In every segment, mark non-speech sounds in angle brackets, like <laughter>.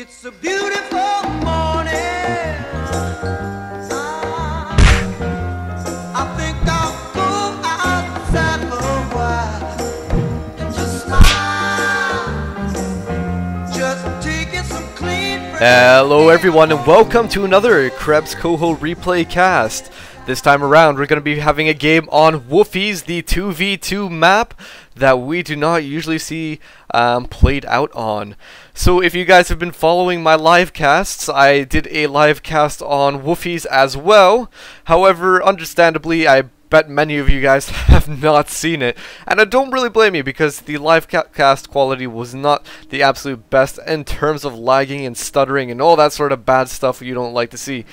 It's a beautiful morning. I think I'll go outside for a while and just smile. Just taking some clean Hello everyone and welcome to another Krebs Coho replay cast. This time around we're going to be having a game on Wolfheze, the 2v2 map that we do not usually see um, played out on. So if you guys have been following my live casts, I did a live cast on Wolfheze as well. However, understandably I bet many of you guys <laughs> have not seen it. And I don't really blame you because the live ca- cast quality was not the absolute best in terms of lagging and stuttering and all that sort of bad stuff you don't like to see.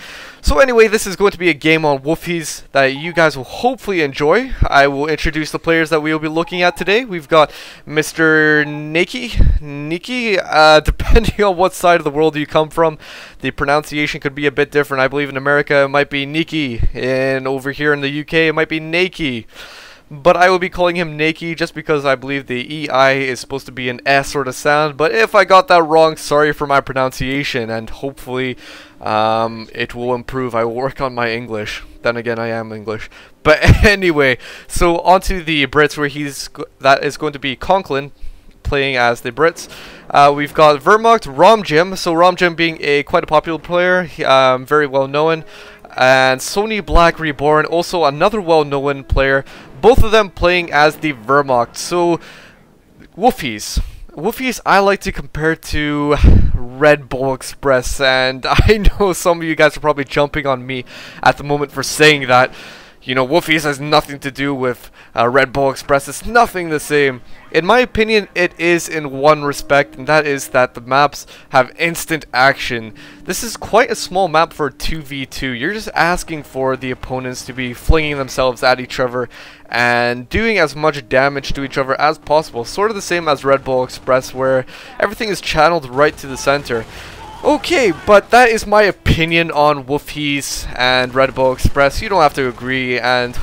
So anyway, this is going to be a game on Wolfheze that you guys will hopefully enjoy. I will introduce the players that we will be looking at today. We've got Mr. Nikki, Nikki, uh, <laughs> depending on what side of the world you come from, the pronunciation could be a bit different. I believe in America it might be Nikki, and over here in the UK it might be Nakey. But I will be calling him Nakey just because I believe the EI is supposed to be an S sort of sound. But if I got that wrong, sorry for my pronunciation, and hopefully um, it will improve. I will work on my English. Then again, I am English. But <laughs> anyway, so onto the Brits, where he's that is going to be Conklyn playing as the Brits. Uh, we've got Wehrmacht, Romjim. So Romjim being a quite a popular player, um, very well known, and Sonny Black Reborn, also another well-known player. Both of them playing as the Wehrmacht. So Wolfheze. Wolfheze I like to compare to Red Ball Express, and <laughs> I know some of you guys are probably jumping on me at the moment for saying that. You know, Wolfheze has nothing to do with uh, Red Ball Express. It's nothing the same. In my opinion, it is in one respect, and that is that the maps have instant action. This is quite a small map for 2v2. You're just asking for the opponents to be flinging themselves at each other and doing as much damage to each other as possible. Sort of the same as Red Ball Express, where everything is channeled right to the center. Okay, but that is my opinion on Wolfheze and Red Ball Express. You don't have to agree, and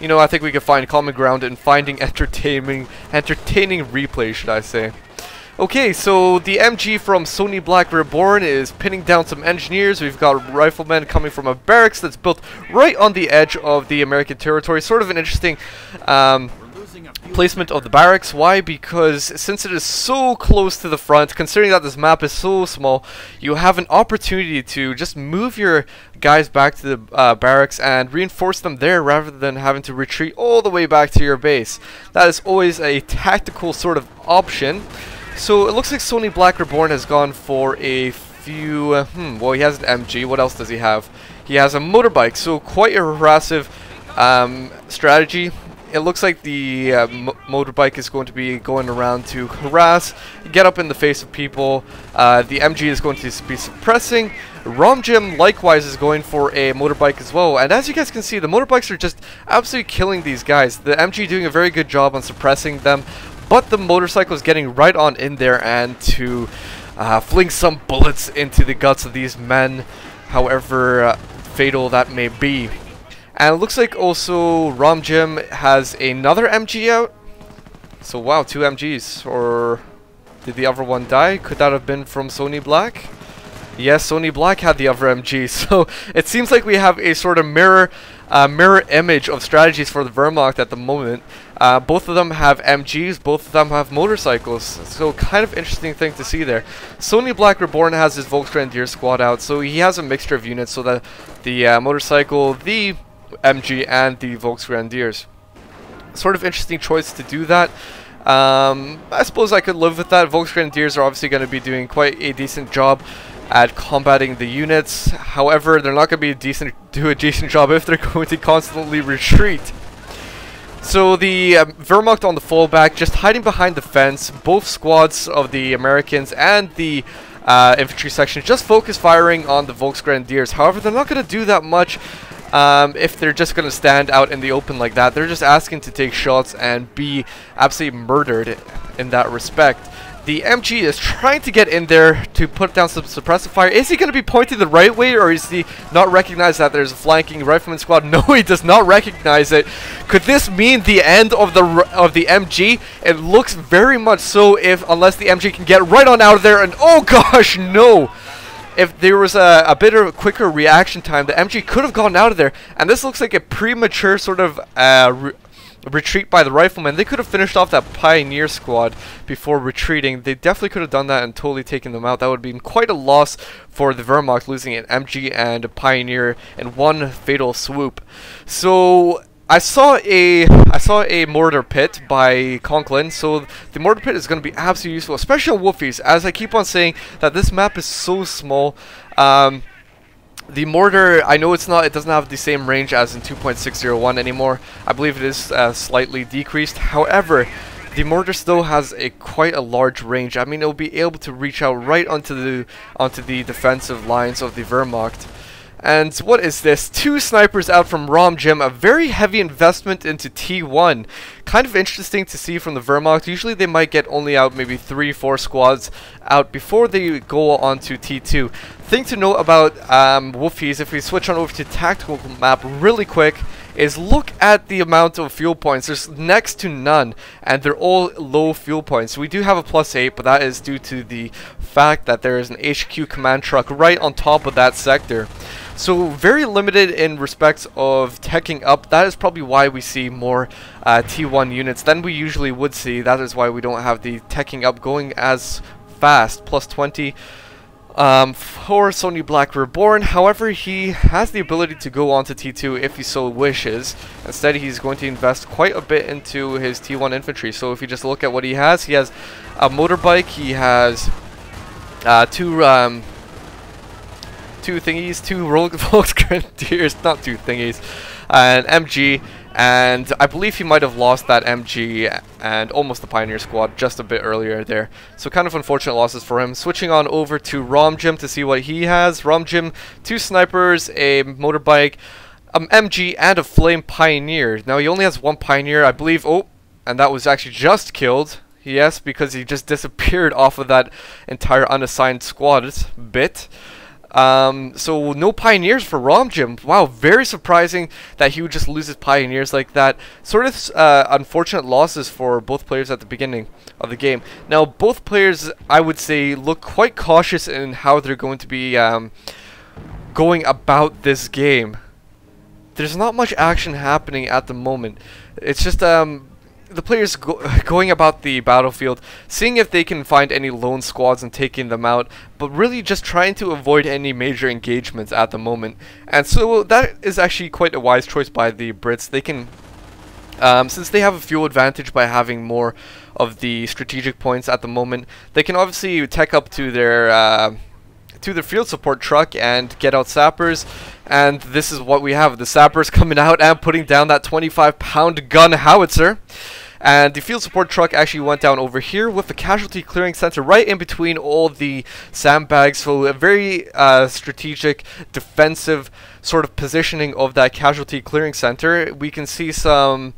you know I think we can find common ground in finding <laughs> entertaining, entertaining replay, should I say? Okay, so the MG from Sonny Black Reborn is pinning down some engineers. We've got riflemen coming from a barracks that's built right on the edge of the American territory. Sort of an interesting um, placement of the barracks. Why? Because since it is so close to the front, considering that this map is so small, you have an opportunity to just move your guys back to the uh, barracks and reinforce them there rather than having to retreat all the way back to your base. That is always a tactical sort of option. So it looks like Sonny Black Reborn has gone for a few. Uh, hmm. Well, he has an MG. What else does he have? He has a motorbike. So quite a harassive um, strategy. It looks like the uh, mo motorbike is going to be going around to harass, get up in the face of people. Uh, the MG is going to be suppressing. Romjim likewise is going for a motorbike as well. And as you guys can see, the motorbikes are just absolutely killing these guys. The MG doing a very good job on suppressing them, but the motorcycle is getting right on in there and to uh, fling some bullets into the guts of these men, however uh, fatal that may be. And it looks like also Romjim has another MG out. So wow, two MGs. Or did the other one die? Could that have been from Sonny Black? Yes, Sonny Black had the other MG. <laughs> So it seems like we have a sort of mirror uh, mirror image of strategies for the Wehrmacht at the moment. Uh, both of them have MGs, both of them have motorcycles. So kind of interesting thing to see there. Sonny Black Reborn has his Volksgrenadier squad out, so he has a mixture of units so that the uh, motorcycle, the MG and the Volksgrenadiers. Sort of interesting choice to do that. Um, I suppose I could live with that. Volksgrenadiers are obviously going to be doing quite a decent job at combating the units. However, they're not going to be decent do a decent job if they're <laughs> going to constantly retreat. So the um, Wehrmacht on the fallback, just hiding behind the fence. Both squads of the Americans and the uh, infantry section just focus firing on the Volksgrenadiers. However, they're not going to do that much um, if they're just going to stand out in the open like that. They're just asking to take shots and be absolutely murdered in that respect. The MG is trying to get in there to put down some suppressive fire. Is he going to be pointing the right way or is he not recognize that there's a flanking rifleman squad? <laughs> No, he does not recognize it. Could this mean the end of the of the MG? It looks very much so if unless the MG can get right on out of there and oh <laughs> gosh, no. If there was a, a bit of a quicker reaction time, the MG could have gone out of there. And this looks like a premature sort of uh, retreat by the riflemen. They could have finished off that pioneer squad before retreating. They definitely could have done that and totally taken them out. That would have been quite a loss for the Wehrmacht losing an MG and a pioneer in one fatal swoop. So I saw a I saw a mortar pit by Conklyn, so the mortar pit is going to be absolutely useful, especially on Wolfheze, as I keep on saying that this map is so small. Um, the mortar, I know it's not, it doesn't have the same range as in 2.601 anymore. I believe it is uh, slightly decreased. However, the mortar still has a quite a large range. I mean, it'll be able to reach out right onto the onto the defensive lines of the Wehrmacht. And what is this? Two snipers out from RoMJim, a very heavy investment into T1. Kind of interesting to see from the Wehrmacht. Usually they might get only out maybe three, four squads out before they go on to T2. Thing to note about um, Wolfheze, if we switch on over to tactical map really quick, is look at the amount of fuel points. There's next to none, and they're all low fuel points. We do have a plus 8, but that is due to the fact that there is an HQ command truck right on top of that sector. So very limited in respects of teching up. That is probably why we see more uh, T1 units than we usually would see. That is why we don't have the teching up going as fast. Plus 20 um, for Sonny Black Reborn. However, he has the ability to go on to T2 if he so wishes. Instead, he's going to invest quite a bit into his T1 infantry. So if you just look at what he has, he has a motorbike, he has uh, two um, two thingies, two Volksgrenadiers, <laughs> not two thingies, an MG, and I believe he might have lost that MG and almost the Pioneer Squad just a bit earlier there. So kind of unfortunate losses for him. Switching on over to Romjim to see what he has. Romjim, two snipers, a motorbike, um, an MG, and a Flame Pioneer. Now he only has one Pioneer, I believe. Oh, and that was actually just killed. Yes, because he just <laughs> disappeared off of that entire unassigned squad bit. Um, so no pioneers for Romjim. Wow, very surprising that he would just lose his pioneers like that. Sort of uh, unfortunate losses for both players at the beginning of the game. Now, both players, I would say, look quite cautious in how they're going to be um, going about this game. There's not much action happening at the moment. It's just um, the players go <laughs> going about the battlefield, seeing if they can find any lone squads and taking them out, but really just trying to avoid any major engagements at the moment. And so that is actually quite a wise choice by the Brits. They can, um, since they have a fuel advantage by having more of the strategic points at the moment, they can obviously tech up to their uh, to the field support truck and get out sappers and this is what we have the sappers <laughs> coming out and putting down that 25 pound gun howitzer and the field support truck actually went down over here with the casualty clearing center right in between all the sandbags. So a very uh, strategic defensive sort of positioning of that casualty clearing center. We can see some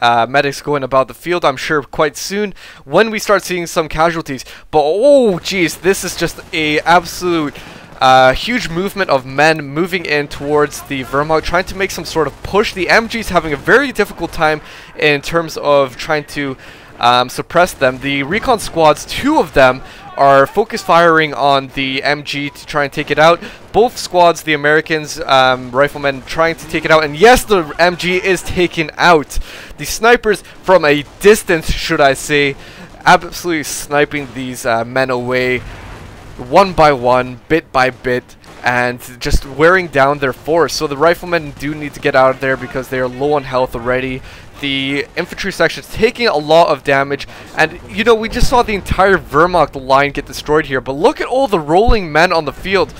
uh, medics going about the field, I'm sure, quite soon when we start seeing some casualties. But oh, geez, this is just a absolute uh, huge movement of men moving in towards the Wehrmacht, trying to make some sort of push. The MG's having a very difficult time in terms of trying to um, suppress them. The recon squads, two of them, are focus firing on the MG to try and take it out. Both squads, the Americans, um, riflemen, trying to take it out. And yes, the MG is taken out. The snipers from a distance, should I say, absolutely sniping these uh, men away one by one, bit by bit, and just wearing down their force. So the riflemen do need to get out of there because they are low on health already. The infantry section is taking a lot of damage, and you know, we just saw the entire Wehrmacht line get destroyed here, but look at all the rolling men on the field.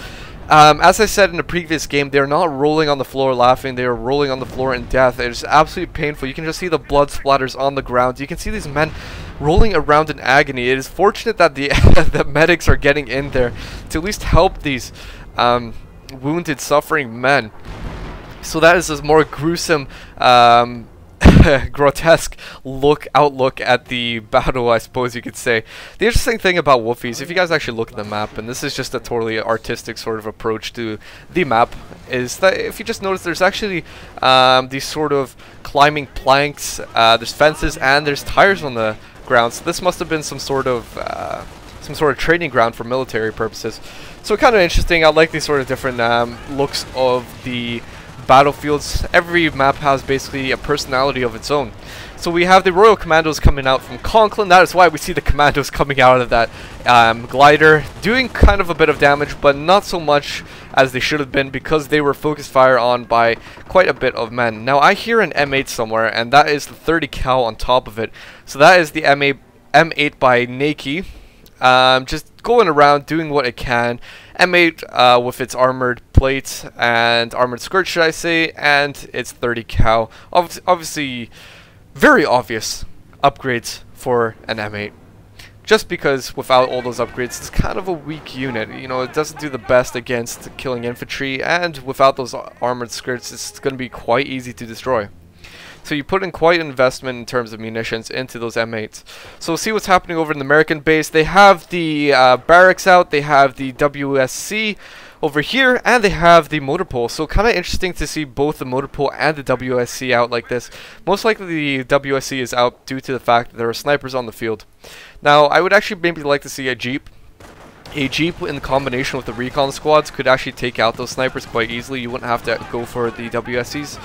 Um, as I said in the previous game, they're not rolling on the floor laughing, they are rolling on the floor in death. It is absolutely painful. You can just see the blood splatters on the ground. You can see these men rolling around in agony. It is fortunate that the, <laughs> the medics are getting in there to at least help these um, wounded, suffering men. So that is a more gruesome um, <laughs> grotesque look outlook at the <laughs> battle, I suppose you could say. The interesting thing about Wolfheze, if you guys actually look at the map, and this is just a totally artistic sort of approach to the map, is that if you just notice there's actually um, these sort of climbing planks, uh, there's fences, and there's tires on the ground. So this must have been some sort of uh, some sort of training ground for military purposes. So kind of interesting. I like these sort of different um, looks of the battlefields. Every map has basically a personality of its own. So we have the Royal Commandos coming out from Conklyn. That is why we see the Commandos <laughs> coming out of that um, glider, doing kind of a bit of damage, but not so much as they should have been because they were focused fire on by quite a bit of men. Now I hear an M8 somewhere, and that is the 30 cal on top of it. So that is the M8, M8 by Neiki. Um, just going around doing what it can. M8 uh, with its armored plates and armored skirt, should I say, and its 30 cal. Ob obviously, very obvious upgrades for an M8. Just because without all those upgrades, it's kind of a weak unit. You know, it doesn't do the best against killing infantry, and without those armored skirts, it's going to be quite easy to destroy. So you put in quite an investment in terms of munitions into those M8s. So we'll see what's happening over in the American base. They have the uh, barracks out, they have the WSC over here, and they have the motor pool. So kind of interesting to see both the motor pool and the WSC out like this. Most likely the WSC is out due to the fact that there are snipers on the field. Now, I would actually maybe like to see a Jeep a Jeep in combination with the recon squads could actually take out those snipers quite easily. You wouldn't have to go for the WSCs.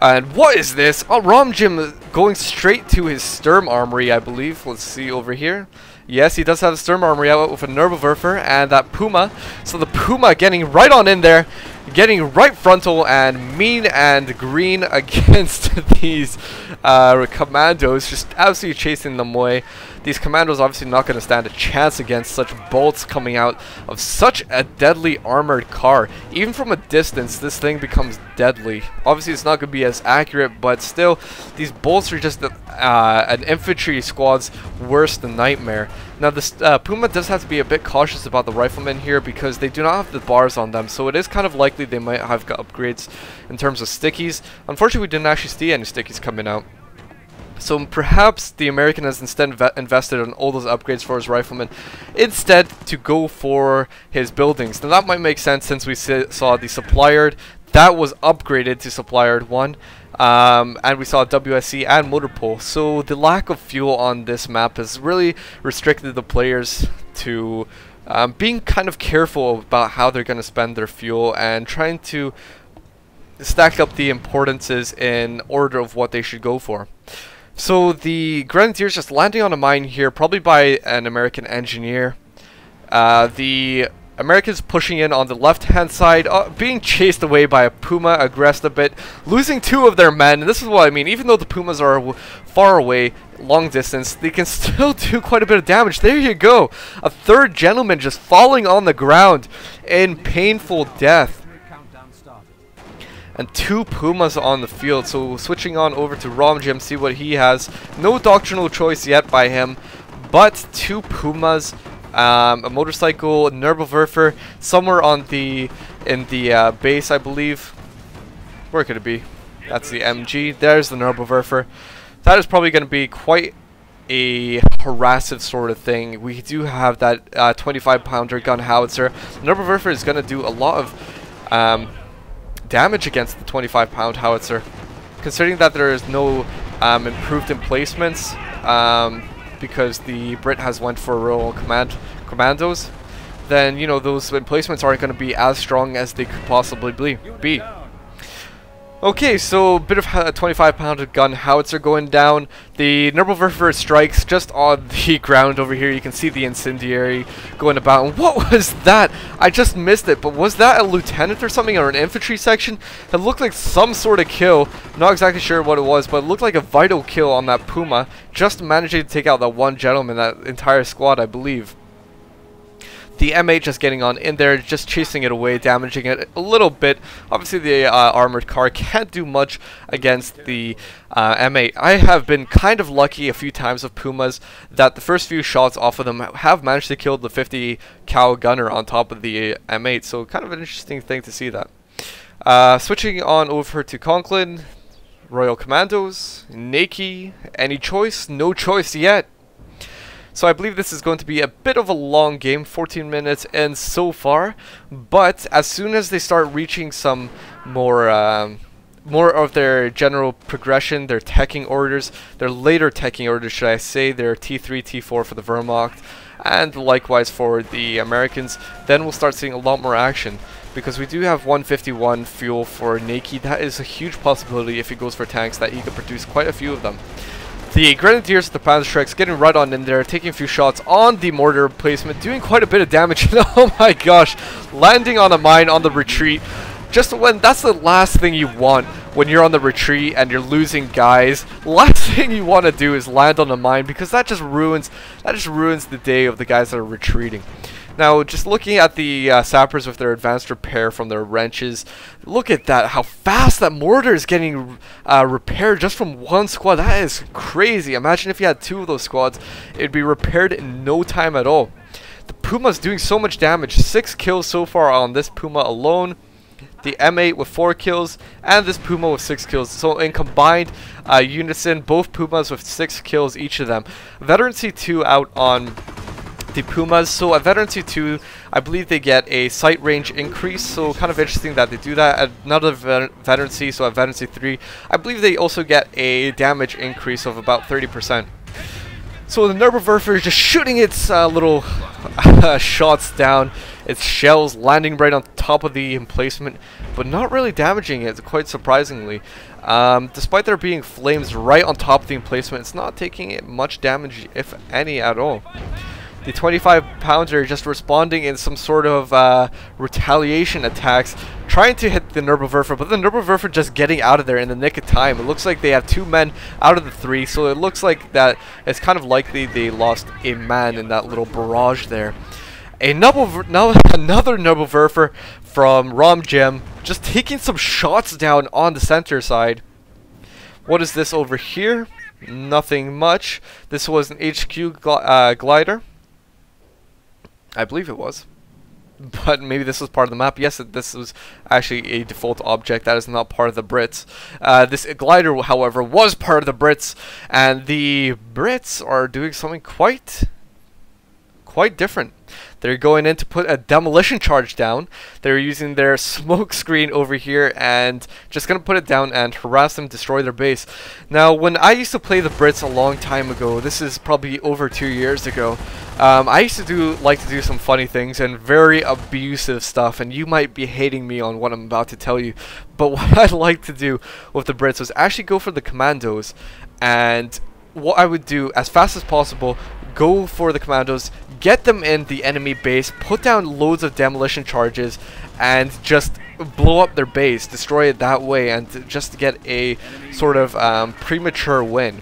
And what is this? Oh, Romjim going straight to his Sturm Armory, I believe. Let's see over here. Yes, he does have a Sturm Armory out with a Nebelwerfer and that Puma. So the Puma getting right on in there, getting right frontal and mean and green <laughs> against <laughs> these uh, commandos, just absolutely chasing them away. These commandos obviously not going to stand a chance against such bolts coming out of such a deadly armored car. Even from a distance, this thing becomes deadly. Obviously, it's not going to be as accurate, but still, these bolts are just uh, an infantry squad's worst nightmare. Now, this uh, Puma does have to be a bit cautious about the riflemen here because they do not have the bars on them, so it is kind of likely they might have got upgrades in terms of stickies. Unfortunately, we didn't actually see any stickies coming out. So perhaps the American has instead invested in all those upgrades for his riflemen, instead to go for his buildings. Now that might make sense since we saw the Supply that was upgraded to Supply 1. Um, and we saw WSC and motor pool. So the lack of fuel on this map has really restricted the players to um, being kind of careful about how they're going to spend their fuel and trying to stack up the importances in order of what they should go for. So the Grenadiers just landing on a mine here, probably by an American engineer. Uh, the Americans pushing in on the left-hand side, uh, being chased away by a Puma, aggressed a bit, losing two of their men. And this is what I mean. Even though the Pumas are far away, long distance, they can <laughs> still do quite a bit of damage. There you go. A third gentleman just falling on the ground in painful death and two Pumas on the field. So switching on over to Romjim, see what he has. No doctrinal choice yet by him, but two Pumas, um, a motorcycle, Nebelwerfer, somewhere on the in the uh, base, I believe. Where could it be? That's the MG. There's the Nebelwerfer. That is probably going to be quite a harassive sort of thing. We do have that uh, 25 pounder gun howitzer. Nebelwerfer is going to do a lot of um, damage against the 25 pound howitzer. Considering that there is no um, improved emplacements um, because the Brit has went for Royal command commandos, then you know those emplacements aren't going to be as strong as they could possibly be. Okay, so a bit of a 25 pound gun howitzer going down. The Nebelwerfer strikes just on <laughs> the ground over here. You can see the incendiary going about. And what <laughs> was that? I just missed it, but was that a lieutenant or something or an infantry section? It looked like some sort of kill. Not exactly sure what it was, but it looked like a vital kill on that Puma. Just managing to take out that one gentleman, that entire squad, I believe. The M8 just getting on in there, just chasing it away, damaging it a little bit. Obviously, the uh, armored car can't do much against the uh, M8. I have been kind of lucky a few times with Pumas that the first few shots off of them have managed to kill the 50 cal gunner on top of the M8, so kind of an interesting thing to see that. Uh, switching on over to Conklyn, Royal Commandos, Neiki, any choice? No choice yet. So I believe this is going to be a bit of a long game, 14 minutes and so far. But as soon as they start reaching some more um, more of their general progression, their teching orders, their later teching orders, should I say, their T3, T4 for the Wehrmacht, and likewise for the Americans, then we'll start seeing a lot more action. Because we do have 151 fuel for Neiki, that is a huge possibility if he goes for tanks that he could produce quite a few of them. The Grenadiers of the Panzerschrecks getting right on in there, taking a few shots on the mortar placement, doing quite a bit of damage. <laughs> oh my gosh, landing on a mine on the retreat just when that's the last thing you want when you're on the retreat and you're losing guys. <laughs> Last thing you want to do is land on a mine because that just ruins that just ruins the day of the guys that are retreating. Now, just looking at the uh, sappers with their advanced repair from their wrenches, look at that, how fast that mortar is getting uh, repaired just from one squad. That is crazy. Imagine if you had two of those squads, it'd be repaired in no time at all. The Puma's doing so much damage, 6 kills so far on this Puma alone the M8 with 4 kills, and this Puma with 6 kills. So in combined uh, unison, both Pumas with 6 kills each of them. Veteran C2 out on the Pumas. So at Veteran C2, I believe they get a sight range increase. So kind of interesting that they do that. At another Veteran C, so at Veteran C3, I believe they also get a damage increase of about 30%. So the Nebelwerfer is just shooting its uh, little <laughs> shots down its shells landing right on top of the emplacement, but not really damaging it, quite surprisingly. Um, despite there being flames right on top of the emplacement, it's not taking it much damage, if any, at all. The 25 pounder just responding in some sort of uh, retaliation attacks, trying to hit the Nebelwerfer, but the Nebelwerfer just getting out of there in the nick of time. It looks like they have two men out of the three, so it looks like that it's kind of likely they lost a man in that little barrage there. A noble, no, <laughs> another Nebelwerfer from RoMJim, just taking some shots down on the center side. What is this over here? Nothing much. This was an HQ gl uh, glider. I believe it was. But maybe this was part of the map. Yes, this was actually a default object. That is not part of the Brits. Uh, this glider, however, was part of the Brits. And the Brits are doing something quite, quite different. They're going in to put a demolition charge down. They're using their <laughs> smoke screen over here and just going to put it down and harass them, destroy their base. Now, when I used to play the Brits a long time ago, this is probably over two years ago, um, I used to do like to do some funny things and very abusive stuff, and you might be hating me on what I'm about to tell you. But <laughs> what I'd like to do with the Brits was actually go for the commandos and what I would do as fast as possible go for the commandos, get them in the enemy base, put down loads of demolition charges, and just blow up their base, destroy it that way, and just get a sort of um, premature win.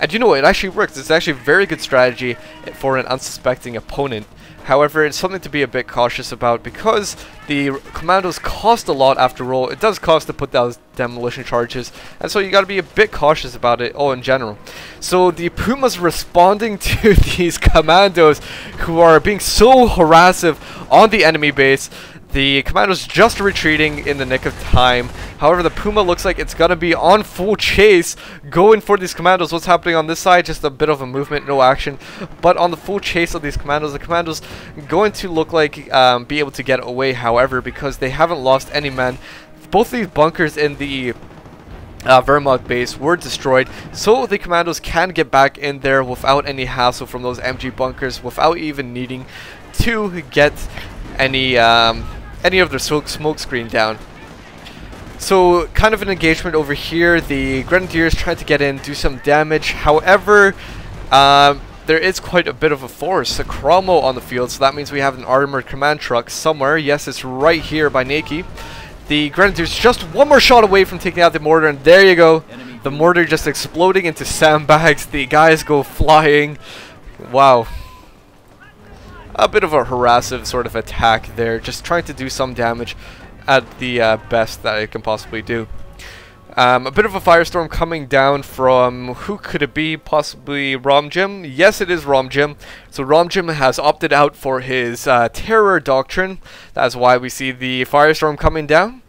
And you know, what it actually works. It's actually a very good strategy for an unsuspecting opponent. However, it's something to be a bit cautious about because the commandos cost a lot after all. It does cost to put those demolition charges, and so you got to be a bit cautious about it all in general. So the Pumas responding <laughs> to these commandos who are being so harassive on the enemy base the Commando's just retreating in the nick of time. However, the Puma looks like it's going to be on full chase, going for these Commandos. What's happening on this side? Just a bit of a movement, no action. But on the full chase of these Commandos, the Commandos going to look like um, be able to get away, however, because they haven't lost any men. Both these bunkers in the uh, Wehrmacht base were destroyed, so the commandos can get back in there without any hassle from those MG bunkers, without even needing to get any um, any of their smoke screen down. So kind of an engagement over here. The Grenadiers trying to get in, do some damage. However, um, there is quite a bit of a force, a Cromwell on the field, so that means we have an armored command truck somewhere. Yes, it's right here by Neiki. The Grenadiers just one more shot away from taking out the mortar, and there you go. The mortar just exploding into sandbags. The guys go flying. Wow a bit of a harassive sort of attack there, just trying to do some damage at the uh, best that it can possibly do. Um, a bit of a firestorm coming down from, who could it be, possibly Rom Jim. Yes, it is Rom Jim. So Rom Jim has opted out for his uh, terror doctrine. That's why we see the firestorm coming down.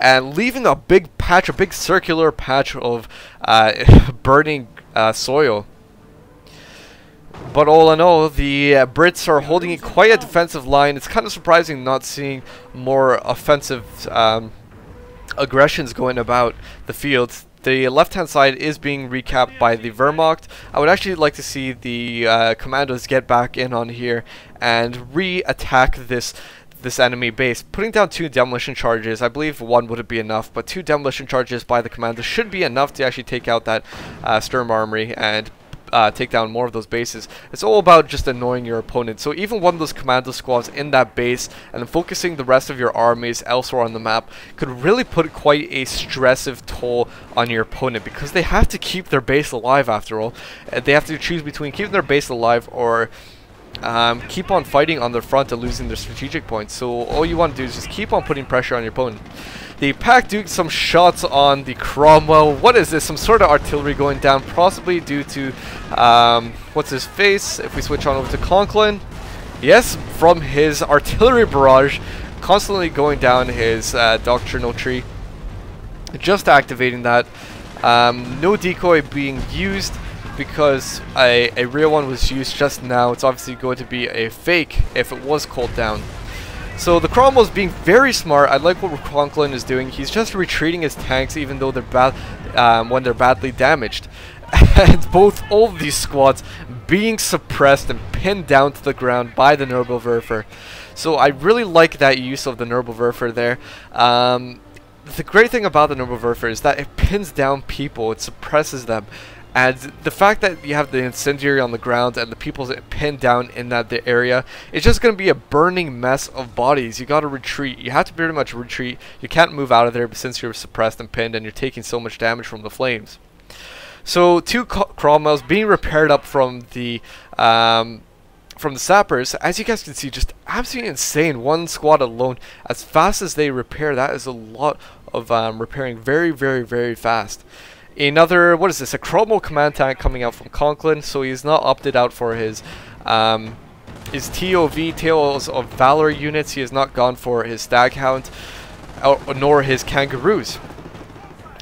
and leaving a big patch, a big circular patch of uh, <laughs> burning uh, soil. But all in all, the uh, Brits are holding a quite a defensive line. It's kind of surprising not seeing more offensive um, aggressions going about the field. The left-hand side is being recapped by the Wehrmacht. I would actually like to see the uh, commandos get back in on here and re-attack this this enemy base. Putting down two demolition charges, I believe one wouldn't be enough, but two demolition charges by the commander should be enough to actually take out that uh, Sturm Armory and uh, take down more of those bases. It's all about just annoying your opponent. So even one of those commando squads in that base and focusing the rest of your armies elsewhere on the map could really put quite a stressive toll on your opponent because they have to keep their base alive after all. Uh, they have to choose between keeping their base alive or um, keep on fighting on the front and losing their strategic points. So all you want to do is just keep on putting pressure on your opponent. The pack doing some shots on the Cromwell. What is this? Some sort of artillery going down, possibly due to, um, what's his face? If we switch on over to Conklyn. Yes, from his artillery barrage, constantly going down his uh, doctrinal tree. Just activating that. Um, no decoy being used because a, a real one was used just now. It's obviously going to be a fake if it was called down. So the Cromwell's being very smart. I like what Conklyn is doing. He's just retreating his tanks even though they're bad um, when they're badly damaged. <laughs> and both all of these squads being suppressed and pinned down to the ground by the Nebelwerfer So I really like that use of the Nebelwerfer there. Um, the great thing about the Nebelwerfer is that it pins down people, it suppresses them. And the fact that you have the incendiary on the ground and the people pinned down in that area, it's just going to be a burning mess of bodies. You got to retreat. You have to pretty much retreat. You can't move out of there since you're suppressed and pinned and you're taking so much damage from the flames. So two Cromwells being repaired up from the um, from the sappers, as you guys can see, just absolutely insane. One squad alone, as fast as they repair, that is a lot of um, repairing very, very, very fast. Another, what is this, a Cromwell command tank coming out from Conklyn, so he's not opted out for his um, his TOV, Tales of Valor units. He has not gone for his Staghound, nor his Kangaroos.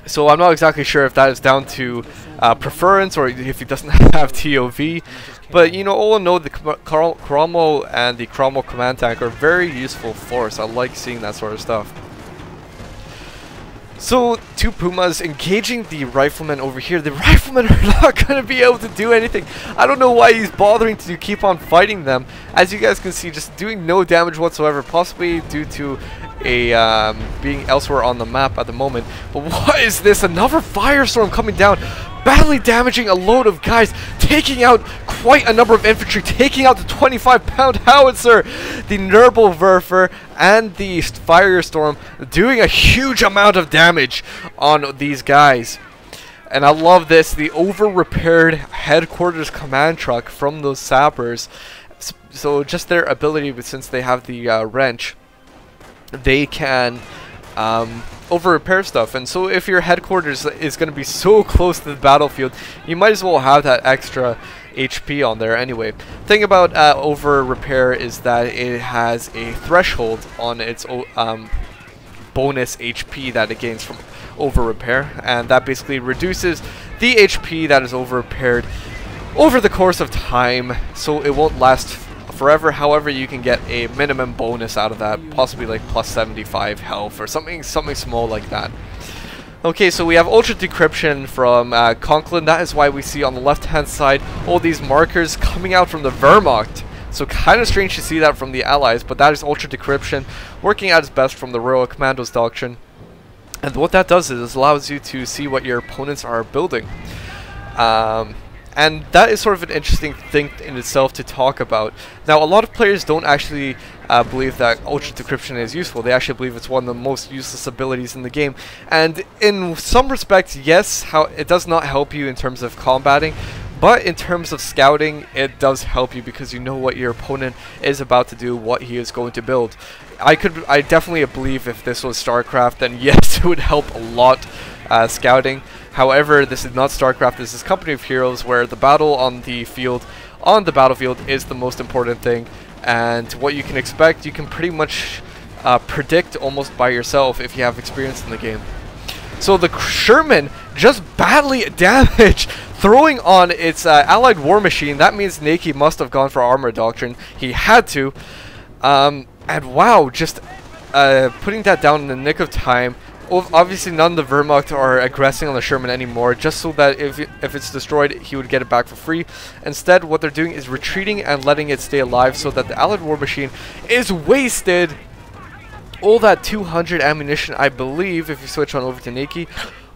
So I'm not exactly sure if that is down to uh, preference or if he doesn't <laughs> have TOV. But you know, all in all, the Cromwell and the Cromwell command tank are very useful force. I like seeing that sort of stuff. So, two Pumas engaging the riflemen over here. The <laughs> riflemen are not going to be able to do anything. I don't know why he's bothering to keep on fighting them. As you guys can see, just doing no damage whatsoever, possibly due to a um, being elsewhere on the map at the moment. But <laughs> what is this? Another firestorm coming down badly damaging a load of guys, taking out quite a number of infantry, taking out the 25 pound <laughs> howitzer, the Nebelwerfer and the Firestorm, doing a huge amount of damage on these guys. And I love this, the over-repaired headquarters command truck from those sappers. So just their ability, since they have the uh, wrench, they can um, over repair stuff. And so if your headquarters is going to be <laughs> so close to the battlefield, you might as well have that extra HP on there anyway. Thing about uh, over repair is that it has a threshold on its um, bonus HP that it gains from over repair, and that basically reduces the HP that is over repaired over the course of time, so it won't last forever. However, you can get a minimum bonus out of that, possibly like plus 75 health or something, something small like that. Okay, so we have Ultra Decryption from uh, Conklin. That is why we see on the left-hand side all these markers coming out from the Wehrmacht. So kind of strange to see that from the Allies, but that is Ultra Decryption working at its best from the Royal Commandos Doctrine. And what that does is it allows you to see what your opponents are building. Um, and that is sort of an interesting thing in itself to talk about. Now, a lot of players don't actually uh, believe that Ultra Decryption is useful. They actually believe it's one of the most useless abilities in the game. And in some respects, yes, how it does not help you in terms of combating, but in terms of scouting, it does help you because you know what your opponent is about to do, what he is going to build. I could, I definitely believe if this was StarCraft, then <laughs> yes, it would help a lot uh, scouting. However, this is not StarCraft, this is Company of Heroes where the battle on the field, on the battlefield is the most important thing. And what you can expect, you can pretty much uh, predict almost by yourself if you have experience in the game. So the Sherman just badly <laughs> damaged, throwing on its uh, allied war machine. That means Neiki must have gone for armor doctrine. He had to. Um, and wow, just uh, putting that down in the nick of time. Obviously, none of the Wehrmacht are aggressing on the Sherman anymore, just so that if, if it's destroyed, he would get it back for free. Instead, what they're doing is retreating and letting it stay alive so that the Allied war machine is wasted all that 200 ammunition, I believe, if you switch on over to Neiki,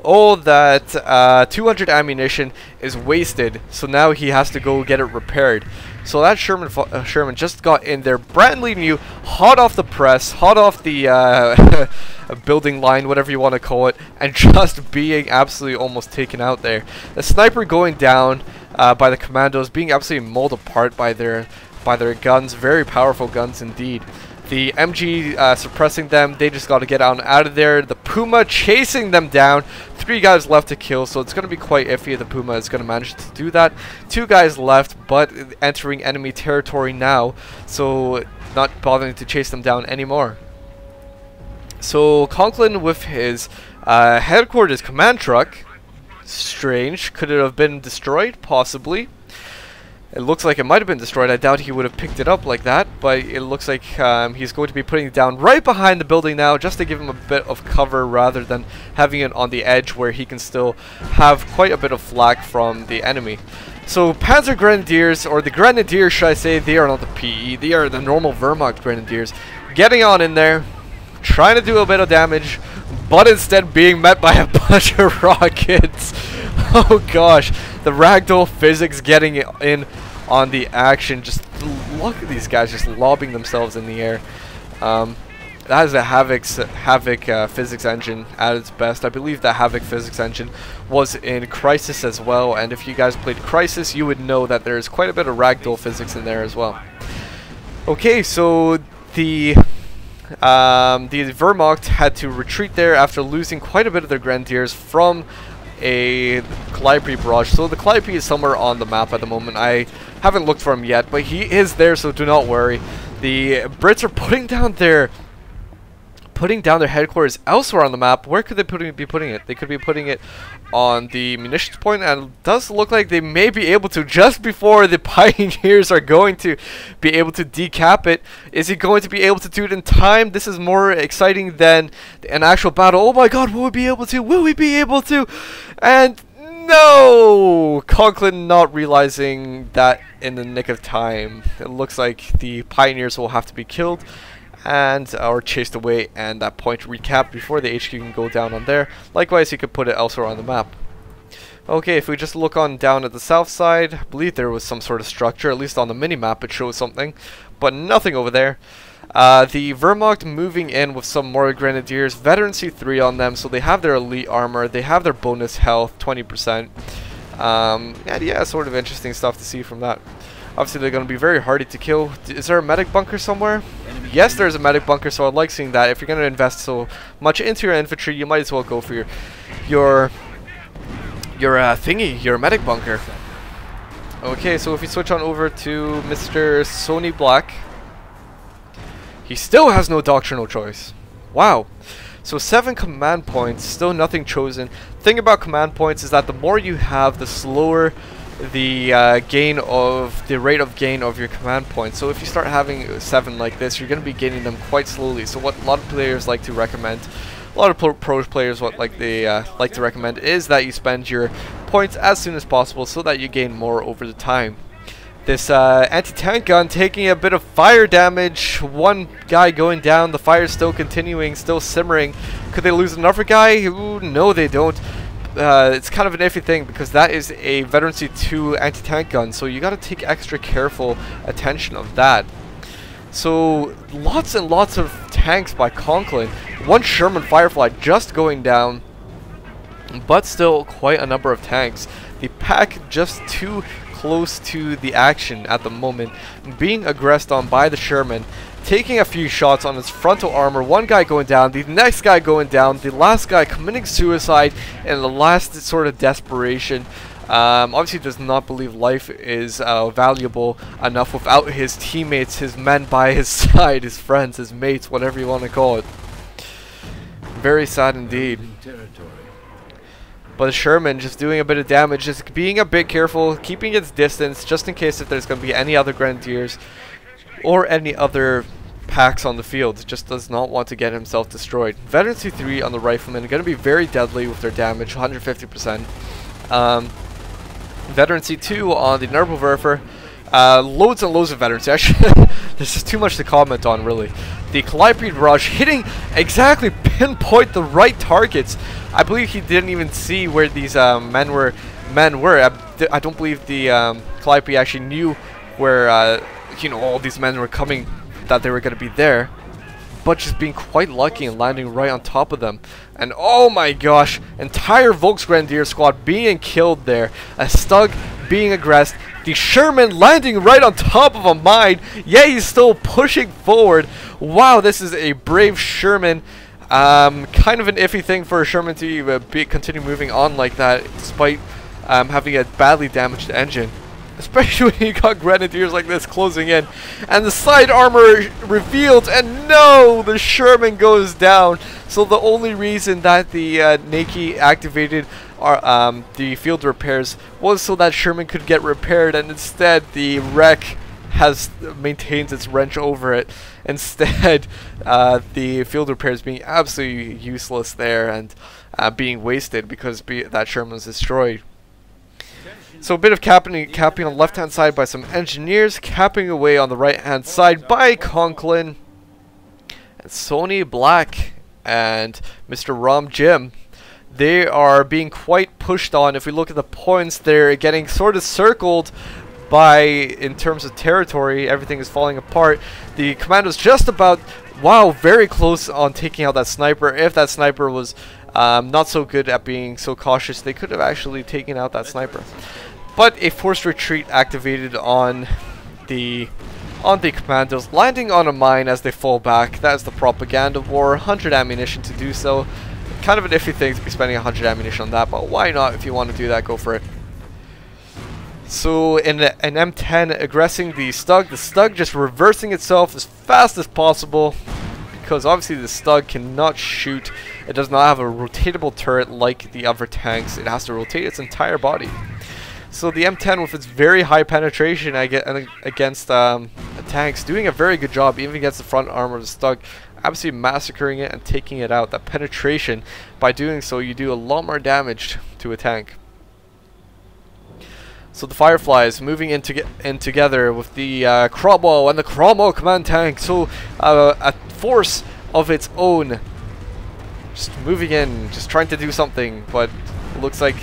all that uh, 200 ammunition is wasted. So now he has to go get it repaired. So that Sherman uh, Sherman just got in there, brand new, hot off the press, hot off the uh, <laughs> building line, whatever you want to call it, and <laughs> just being absolutely almost taken out there. The sniper going down uh, by the commandos, being absolutely mauled apart by their by their guns, very powerful guns indeed. The MG uh, suppressing them, they just got to get out, out of there. The Puma chasing them down. Three guys left to kill, so it's going to be quite iffy if the Puma is going to manage to do that. Two guys left, but entering enemy territory now, so not bothering to chase them down anymore. So Conklyn with his uh, headquarters command truck, strange, could it have been destroyed? Possibly. It looks like it might have been destroyed. I doubt he would have picked it up like that, but it looks like um, he's going to be putting it down right behind the building now just to give him a bit of cover rather than having it on the edge where he can still have quite a bit of flak from the enemy. So Panzer Grenadiers, or the Grenadiers should I say, they are not the PE, they are the normal Wehrmacht Grenadiers, getting on in there, trying to do a bit of damage, but instead being met by a <laughs> bunch of rockets. Oh gosh, the ragdoll physics getting in on the action. Just look at these guys just lobbing themselves in the air. Um, that is a Havok's, Havok uh, physics engine at its best. I believe the Havok physics engine was in Crysis as well, and if you guys played Crysis, you would know that there's quite a bit of ragdoll physics in there as well. Okay, so the um, the Wehrmacht had to retreat there after losing quite a bit of their Grenadiers from a Calliope barrage. So the Calliope is somewhere on the map at the moment. I haven't looked for him yet, but he is there, so do not worry. The Brits are <laughs> putting down their putting down their headquarters elsewhere on the map. Where could they put, be putting it? They could be putting it on the munitions point, and it does look like they may be able to just before the <laughs> Pioneers are going to be able to decap it. Is he going to be able to do it in time? This is more exciting than an actual battle. Oh my god, will we be able to? Will we be able to? And no! Conklyn not realizing that in the nick of time. It looks like the Pioneers will have to be killed and or chased away and that point recapped before the HQ can go down on there. Likewise, you could put it elsewhere on the map. Okay, if we just look on down at the south side, I believe there was some sort of structure, at least on the mini-map it shows something, but nothing over there. Uh, the Wehrmacht moving in with some more Grenadiers, Veteran C3 on them, so they have their elite armor, they have their bonus health, 20%. Um, and yeah, sort of interesting stuff to see from that. Obviously, they're going to be very hardy to kill. Is there a medic bunker somewhere? Yes, there's a medic bunker, so I'd like seeing that. If you're going to invest so much into your infantry, you might as well go for your your your uh, thingy, your medic bunker. Okay, so if we switch on over to Mr. Sonny Black, he still has no doctrinal choice. Wow. So seven command points, still nothing chosen. Thing about command points is that the more you have, the slower the uh, gain of the rate of gain of your command points. So if you start having seven like this, you're going to be gaining them quite slowly. So what a lot of players like to recommend, a lot of pro, players what like they uh, like to recommend is that you spend your points as soon as possible so that you gain more over the time. This uh, anti-tank gun taking a bit of fire damage. One guy going down. The fire still continuing, still simmering. Could they lose another guy? Ooh, no, they don't uh, it's kind of an iffy thing because that is a Veteran C2 anti-tank gun, so you got to take extra careful attention of that. So lots and lots of tanks by Conklyn. One Sherman Firefly just going down, but still quite a number of tanks. The pack just too close to the action at the moment, being aggressed on by the Sherman taking a few shots on his frontal armor. One guy going down, the next guy going down, the last guy committing suicide, and the last sort of desperation. Um, obviously does not believe life is uh, valuable enough without his teammates, his men by his <laughs> side, his friends, his mates, whatever you want to call it. Very sad indeed. But Sherman just doing a bit of damage, just being a bit careful, keeping its distance, just in case if there's going to be any other Grenadiers or any other packs on the field. Just does not want to get himself destroyed. Veteran C3 on the Rifleman going to be very deadly with their damage, 150%. Um, Veteran C2 on the Nebelwerfer. Uh, loads and loads of veterans. <laughs> Actually, there's just too much to comment on, really. The Calliope Rush hitting exactly pinpoint the right targets. I believe he didn't even see where these um, men were. Men were. I, I don't believe the um, Calliope actually knew where uh, you know all these men were coming, that they were going to be there. But just being quite lucky and landing right on top of them. And oh my gosh, entire Volksgrenadier squad being killed there. A Stug being aggressed. The Sherman landing right on top of a mine. Yeah, he's still pushing forward. Wow, this is a brave Sherman. Um, kind of an iffy thing for a Sherman to uh, be, continue moving on like that, despite um, having a badly damaged engine. Especially <laughs> when you got Grenadiers like this closing in. And the side armor revealed, and no! The Sherman goes down. So the only reason that the uh, Neiki activated our, um, the field repairs was so that Sherman could get repaired, and instead the wreck has maintains its wrench over it. <laughs> Instead, uh, the field repairs being absolutely useless there and uh, being wasted because be that Sherman was destroyed. So a bit of capping, capping on the left-hand side by some engineers, capping away on the right-hand side by Conklyn, and Sonny Black, and Mr. RoMJim. They are being quite pushed on. If we look at the points, they're getting sort of circled by, in terms of territory, everything is falling apart. The commando's just about, wow, very close on taking out that sniper. If that sniper was um, not so good at being so cautious, they could have actually taken out that sniper. But a forced retreat activated on the on the commandos, landing on a mine as they fall back. That is the propaganda war. 100 ammunition to do so. Kind of an iffy thing to be spending 100 ammunition on that, but why not? If you want to do that, go for it. So in an M10 aggressing the Stug, the Stug just reversing itself as fast as possible because obviously the Stug cannot shoot. It does not have a rotatable turret like the other tanks. It has to rotate its entire body. So the M10 with its very high penetration against um, tanks, doing a very good job even against the front armor of the Stug, absolutely massacring it and taking it out. That penetration, by doing so you do a lot more damage to a tank. So the Fireflies moving in, to in together with the uh, Cromwell and the Cromwell command tank. So uh, a force of its own. Just moving in, just trying to do something, but looks like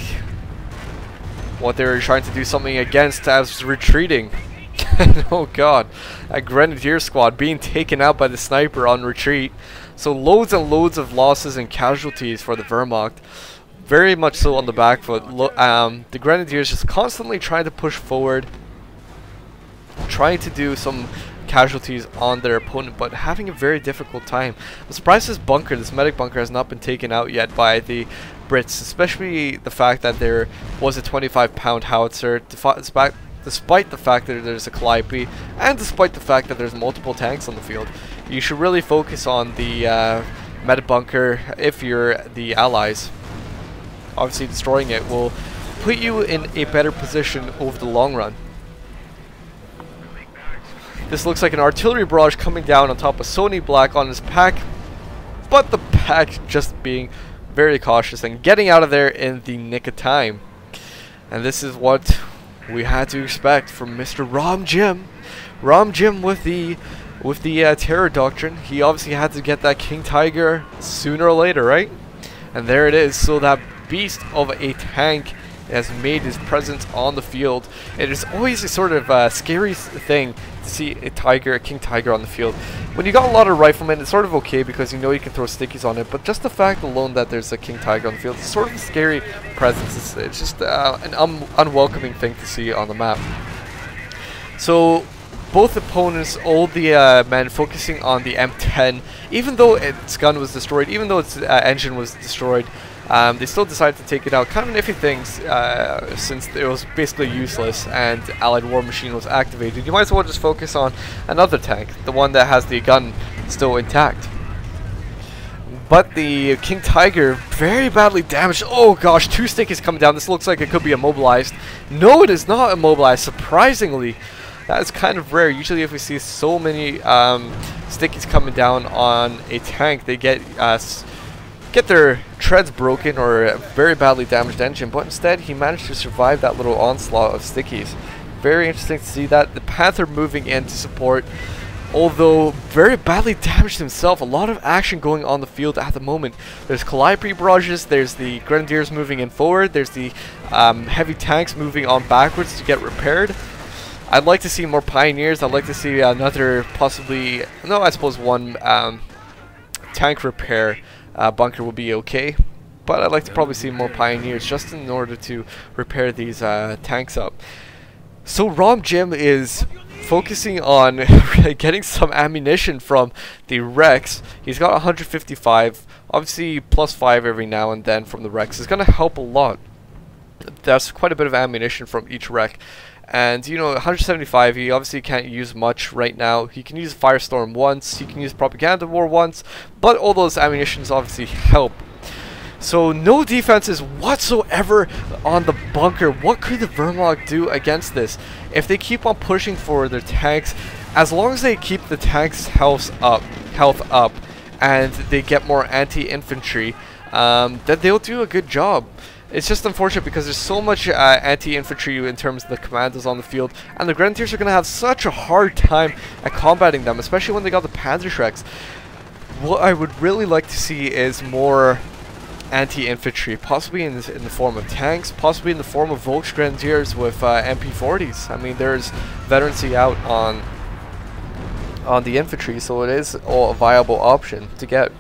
what they were trying to do something against as retreating. <laughs> oh god, a Grenadier squad being taken out by the sniper on retreat. So loads and loads of losses and casualties for the Wehrmacht. Very much so on the back foot. Um, the Grenadiers just constantly trying to push forward. Trying to do some casualties on their opponent, but having a very difficult time. I'm surprised this bunker, this medic bunker, has not been taken out yet by the Brits, especially the fact that there was a 25 pound howitzer, despite, despite the fact that there's a Calliope, and despite the fact that there's multiple tanks on the field. You should really focus on the uh, medic bunker if you're the allies. Obviously destroying it will put you in a better position over the long run. This looks like an artillery barrage coming down on top of Sonny Black on his pack, but the pack just being very cautious and getting out of there in the nick of time. And this is what we had to expect from Mr. RoMJim. Rom Jim with the with the uh, terror doctrine. He obviously had to get that King Tiger sooner or later, right? And there it is. So that beast of a tank has made his presence on the field. It is always a sort of uh, scary thing to see a tiger, a king tiger on the field. When you got a lot of riflemen, it's sort of okay because you know you can throw stickies on it, but just the fact alone that there's a king tiger on the field is sort of a scary presence. It's, it's just uh, an un unwelcoming thing to see on the map. So both opponents, all the uh, men focusing on the M10, even though its gun was destroyed, even though its uh, engine was destroyed, Um, they still decided to take it out. Kind of an iffy thing uh, since it was basically useless and Allied War Machine was activated. You might as well just focus on another tank, the one that has the gun still intact. But the King Tiger very badly damaged. Oh gosh, two stickies coming down. This looks like it could be immobilized. No, it is not immobilized, surprisingly. That is kind of rare. Usually if we see so many um, stickies coming down on a tank, they get uh, get their treads broken or a very badly damaged engine. But instead, he managed to survive that little onslaught of stickies. Very interesting to see that. The Panther moving in to support although very badly damaged himself. A lot of action going on the field at the moment. There's Calliope barrages, there's the Grenadiers moving in forward, there's the um, heavy tanks moving on backwards to get repaired. I'd like to see more Pioneers, I'd like to see another possibly, no I suppose one um, tank repair uh, bunker will be okay. But I'd like to probably see more Pioneers just in order to repair these uh, tanks up. So RoMJim is focusing on <laughs> getting some ammunition from the Rex. He's got 155, obviously plus 5 every now and then from the Rex is going to help a lot. That's quite a bit of ammunition from each Rex. And, you know, 175, he obviously can't use much right now. He can use Firestorm once, he can use Propaganda War once, but all those ammunitions obviously help so no defenses whatsoever on the bunker. What could the Wehrmacht do against this? If they keep on pushing for their tanks, as long as they keep the tanks' health up, health up, and they get more anti-infantry, um, then they'll do a good job. It's just unfortunate because there's so much uh, anti-infantry in terms of the commandos on the field, and the Grenadiers are going to have such a hard time at combating them, especially when they got the Panzerschrecks. What I would really like to see is more anti-infantry, possibly in, in the form of tanks, possibly in the form of Volksgrenadiers with uh, MP40s. I mean, there's veterancy out on on the infantry, so it is a viable option to get.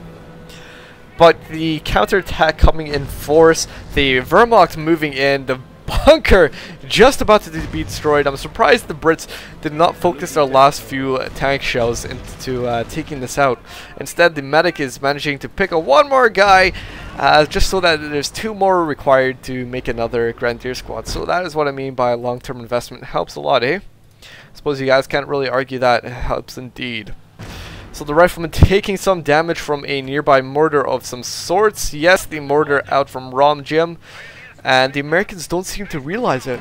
But the counterattack coming in force, the Wehrmacht moving in, the <laughs> bunker just about to be destroyed. I'm surprised the Brits did not focus their last few tank shells into uh, taking this out. Instead, the medic is managing to pick up one more guy uh, just so that there's two more required to make another Grenadier squad. So that is what I mean by long-term investment. Helps a lot, eh? I Suppose you guys can't really argue that. It helps indeed. So the rifleman <laughs> taking some damage from a nearby mortar of some sorts. Yes, the mortar out from RoMJim and the Americans don't seem to realize it.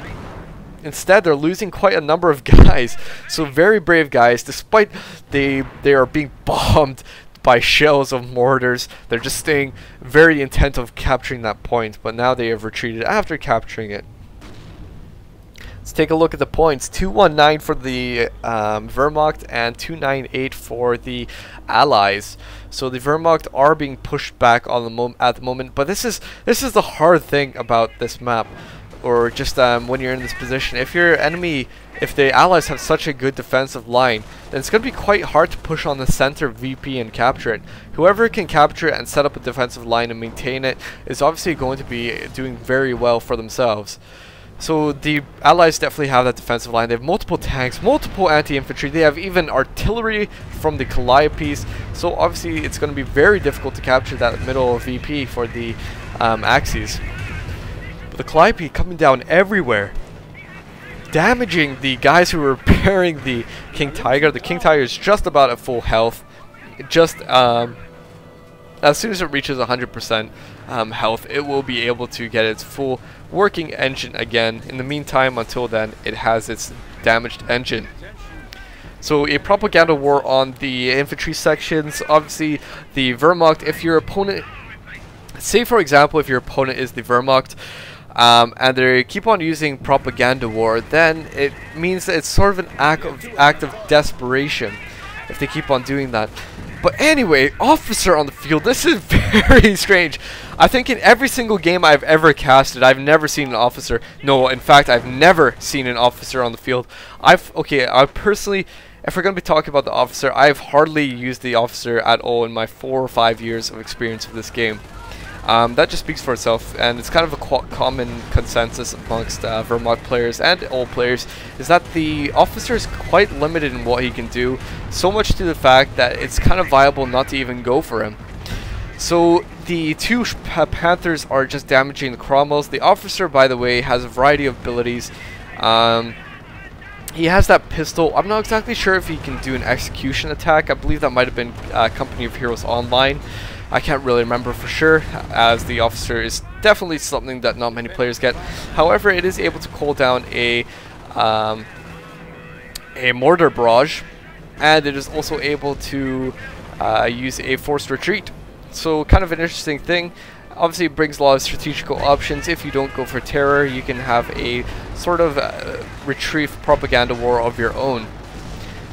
Instead, they're losing quite a number of <laughs> guys. So very brave guys, despite they they are being <laughs> bombed by shells of mortars. They're just staying very intent of capturing that point, but now they have retreated after capturing it. Let's take a look at the points. 219 for the um, Wehrmacht and 298 for the Allies. So the Wehrmacht are being pushed back on the mom at the moment, but this is this is the hard thing about this map, or just um, when you're in this position. If your enemy, if the Allies have such a good defensive line, then it's going to be quite hard to push on the center VP and capture it. Whoever can capture it and set up a defensive line and maintain it is obviously going to be doing very well for themselves. So the Allies definitely have that defensive line. They have multiple tanks, multiple anti-infantry. They have even artillery from the Calliopes. So obviously it's going to be very difficult to capture that middle VP for the um, Axis. But the Calliope coming down everywhere. Damaging the guys who were <laughs> repairing the King Tiger. The King Tiger is just about at full health. Just um, as soon as it reaches 100% um, health, it will be able to get its full working engine again. In the meantime, until then, it has its damaged engine. So a propaganda war on the infantry sections. Obviously, the Wehrmacht, if your opponent, say for example, if your opponent is the Wehrmacht, um, and they keep on using propaganda war, then it means that it's sort of an act of, act of desperation if they keep on doing that. But anyway, officer on the field, this is <laughs> very strange. I think in every single game I've ever casted, I've never seen an officer. No, in fact, I've never seen an officer on the field. I've, okay, I personally, if we're going to be talking about the officer, I've hardly used the officer at all in my four or five years of experience with this game. Um, that just speaks for itself, and it's kind of a common consensus amongst uh, Wehrmacht players and all players, is that the officer is quite limited in what he can do, so much to the fact that it's kind of viable not to even go for him. So the two Panthers are just damaging the Cromwells. The officer, by the way, has a variety of abilities. Um, he has that pistol. I'm not exactly sure if he can do an execution attack. I believe that might have been uh, Company of Heroes Online. I can't really remember for sure, as the officer is definitely something that not many players get. However, it is able to call down a um, a mortar barrage, and it is also able to uh, use a forced retreat. So, kind of an interesting thing. Obviously, it brings a lot of strategical options. If you don't go for terror, you can have a sort of uh, retreat propaganda war of your own.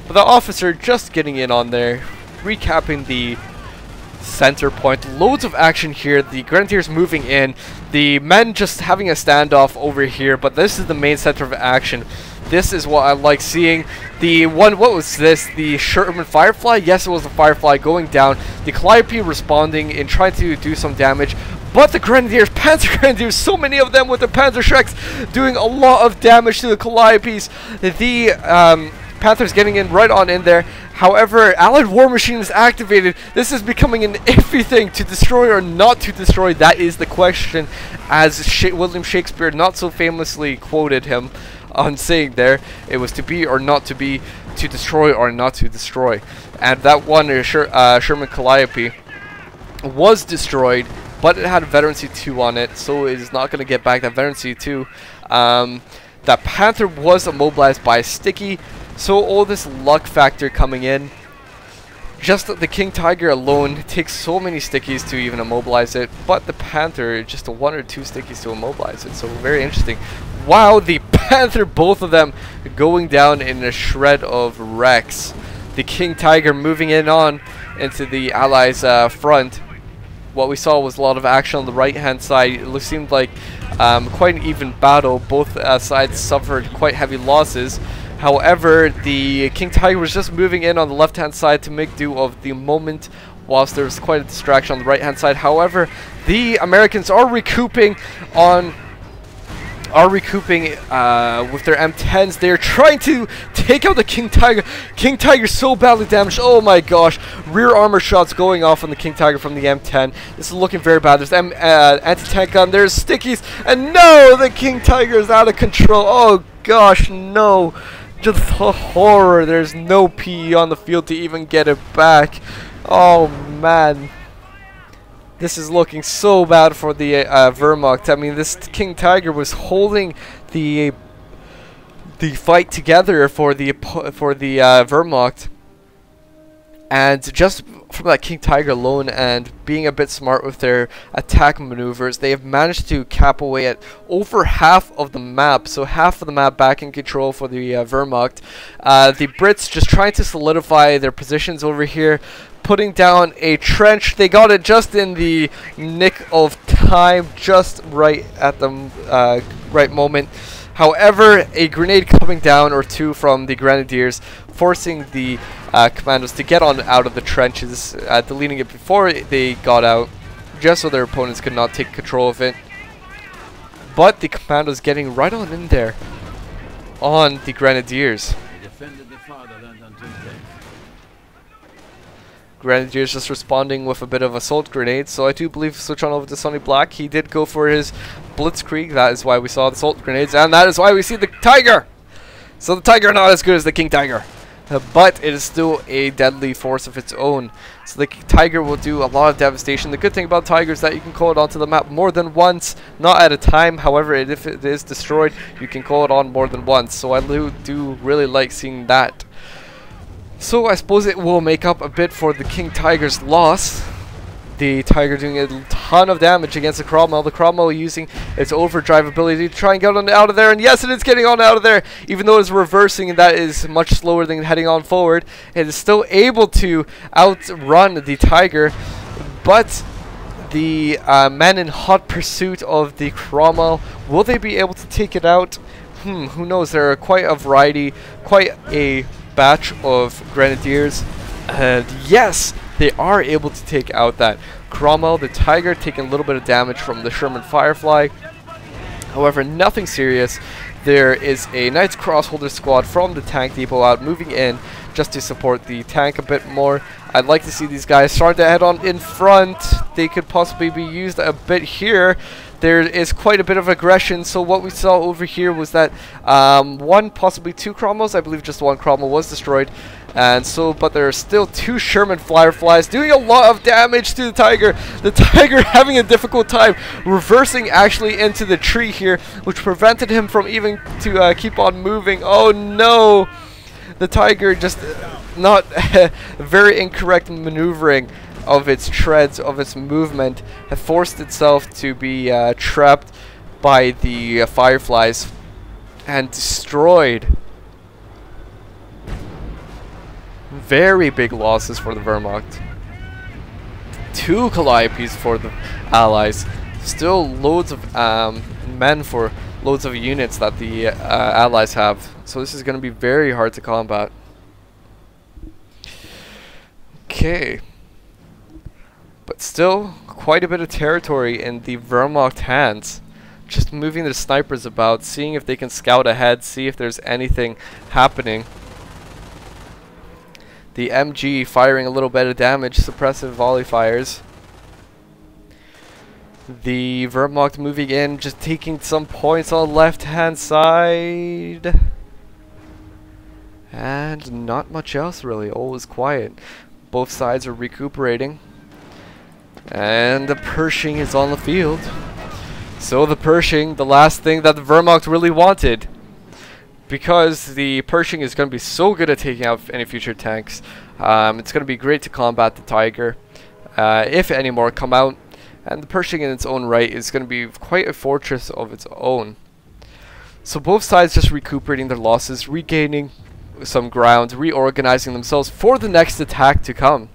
But the officer just getting in on there, recapping the center point. Loads of action here. The Grenadiers moving in. The men just having a standoff over here. But this is the main center of action. This is what I like seeing. The one, what was this? The Sherman Firefly? Yes, it was the Firefly going down. The Calliope responding and trying to do some damage. But the Grenadiers, <laughs> Panzer Grenadiers, so many of them with the Panzerschrecks doing a lot of damage to the Calliopes. The um, Panthers getting in right on in there. However, Allied War Machine is activated. This is becoming an iffy thing to destroy or not to destroy. That is the question, as Sh William Shakespeare not so famously quoted him on saying there, it was to be or not to be, to destroy or not to destroy. And that one, uh, uh, Sherman Calliope, was destroyed, but it had Veterancy 2 on it, so it is not going to get back that Veterancy 2. Um, that Panther was immobilized by Sticky, so all this luck factor coming in. Just the King Tiger alone takes so many stickies to even immobilize it, but the Panther just a one or two stickies to immobilize it. So very interesting. Wow, the <laughs> Panther, both of them going down in a shred of wrecks. The King Tiger moving in on into the Allies' uh, front. What we saw was a lot of action on the right-hand side. It seemed like um, quite an even battle. Both uh, sides suffered quite heavy losses. However, the King Tiger was just moving in on the left-hand side to make do of the moment whilst there was quite a distraction on the right-hand side. However, the Americans are recouping on are recouping uh, with their M10s. They're trying to take out the King Tiger. King Tiger so badly damaged. Oh my gosh. Rear armor shots going off on the King Tiger from the M10. This is looking very bad. There's M uh, anti-tank gun. There's stickies. And no, the King Tiger is out of control. Oh gosh, no. Just <laughs> horror. There's no PE on the field to even get it back. Oh man. This is looking so bad for the uh, Wehrmacht. I mean, this King Tiger was holding the the fight together for the for the uh, Wehrmacht, and just from that King Tiger alone and being a bit smart with their attack maneuvers, they have managed to cap away at over half of the map. So half of the map back in control for the uh, Wehrmacht. Uh, the Brits just trying to solidify their positions over here, putting down a trench. They got it just in the nick of time, just right at the uh, right moment. However, a grenade coming down or two from the Grenadiers, forcing the uh, commandos to get on out of the trenches, uh, deleting it before they got out, just so their opponents could not take control of it. But the commandos getting right on in there on the Grenadiers. defended the fatherland until death. Grenadiers just responding with a bit of assault grenades. So I do believe switch on over to Sonny Black. He did go for his Blitzkrieg. That is why we saw the assault grenades, and that is why we see the Tiger. So the Tiger not as good as the King Tiger, but it is still a deadly force of its own. So the Tiger will do a lot of devastation. The good thing about Tiger is that you can call it onto the map more than once, not at a time. However, if it is destroyed, you can call it on more than once. So I do really like seeing that. So I suppose it will make up a bit for the King Tiger's loss. The Tiger doing a ton of damage against the Cromwell. The Cromwell using its overdrive ability to try and get on out of there. And yes, it is getting on out of there. Even though it's reversing and that is much slower than heading on forward. It is still able to outrun the Tiger. But the uh, men in hot pursuit of the Cromwell, will they be able to take it out? Hmm, who knows? There are quite a variety, quite a batch of grenadiers. And yes, they are able to take out that Cromwell. The Tiger taking a little bit of damage from the Sherman Firefly. However, nothing serious. There is a Knights Crossholder squad from the tank depot out moving in just to support the tank a bit more. I'd like to see these guys start to head on in front. They could possibly be used a bit here. There is quite a bit of aggression. So what we saw over here was that um, one, possibly two Cromwells, I believe just one Cromwell was destroyed. And so, but there are still two Sherman Fireflies doing a lot of damage to the Tiger. The Tiger <laughs> having a difficult time reversing actually into the tree here, which prevented him from even to uh, keep on moving. Oh no! The Tiger just not <laughs> very incorrect maneuvering of its treads, of its movement, have forced itself to be uh, trapped by the uh, Fireflies and destroyed. Very big losses for the Wehrmacht. Two Calliopes for the Allies. Still loads of um, men for loads of units that the uh, Allies have. So this is going to be very hard to combat. Okay. But still, quite a bit of territory in the Wehrmacht hands. Just moving the snipers about, seeing if they can scout ahead, see if there's anything happening. The MG firing a little bit of damage, suppressive volley fires. The Wehrmacht moving in, just taking some points on left hand side. And not much else really, all is quiet. Both sides are recuperating. And the Pershing is on the field. So the Pershing, the last thing that the Wehrmacht really wanted. Because the Pershing is going to be so good at taking out any future tanks. Um, it's going to be great to combat the Tiger. Uh, if any more come out. And the Pershing in its own right is going to be quite a fortress of its own. So both sides just recuperating their losses, regaining some ground, reorganizing themselves for the next attack to come.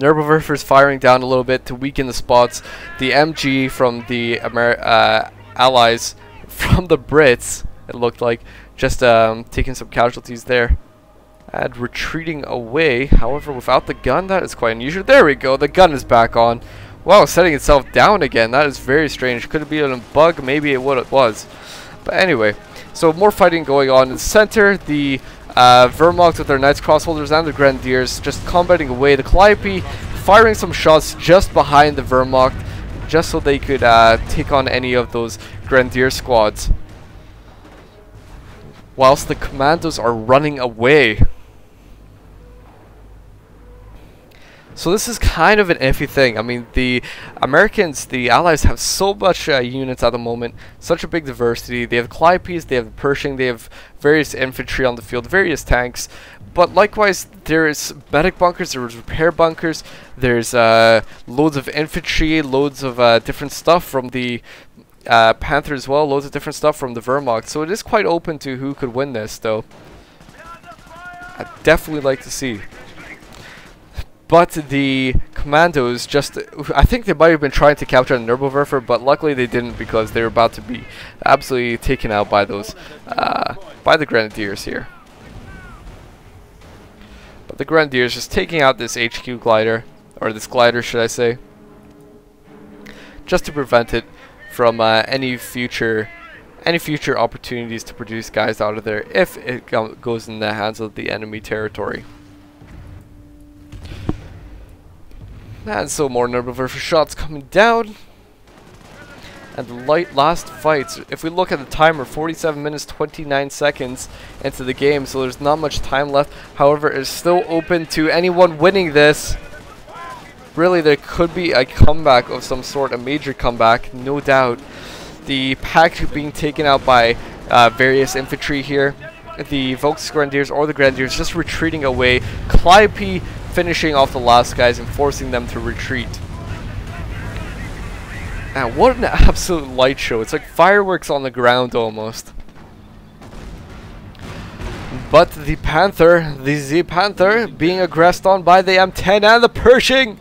Is firing down a little bit to weaken the spots. The MG from the Amer uh, Allies, from the Brits, it looked like, just um, taking some casualties there. And retreating away, however, without the gun, that is quite unusual. There we go, the gun is back on. Wow, setting itself down again, that is very strange. Could it be a bug? Maybe it what it was. But anyway, so more fighting going on in the center. The uh, Wehrmacht with their Knights Crossholders and the Grenadiers just combating away. The Calliope firing some shots just behind the Wehrmacht just so they could uh, take on any of those Grenadier squads. Whilst the Commandos are running away. So this is kind of an iffy thing. I mean, the Americans, the Allies have so much uh, units at the moment, such a big diversity. They have Calliope's, they have Pershing, they have various infantry on the field, various tanks. But likewise, there's medic bunkers, there's repair bunkers, there's uh, loads of infantry, loads of uh, different stuff from the uh, Panther as well, loads of different stuff from the Wehrmacht. So it is quite open to who could win this, though. I'd definitely like to see. But the commandos just, I think they might have been trying to capture the Nebelwerfer, but luckily they didn't because they were about to be absolutely taken out by those, uh, by the Grenadiers here. But the Grenadiers just taking out this HQ glider, or this glider should I say, just to prevent it from uh, any future any future opportunities to produce guys out of there if it goes in the hands of the enemy territory. And so more Nebelwerfer shots coming down. And the light last fights, if we look at the timer, 47 minutes 29 seconds into the game, so there's not much time left. However, it's still open to anyone winning this. Really, there could be a comeback of some sort, a major comeback, no doubt. The pack being taken out by uh, various infantry here. The Volk's Volksgrenadiers or the Grenadiers just retreating away. Calliope finishing off the last guys and forcing them to retreat. Now, what an <laughs> absolute light show. It's like fireworks on the ground almost. But the Panther, the Z Panther, being aggressed on by the M10 and the Pershing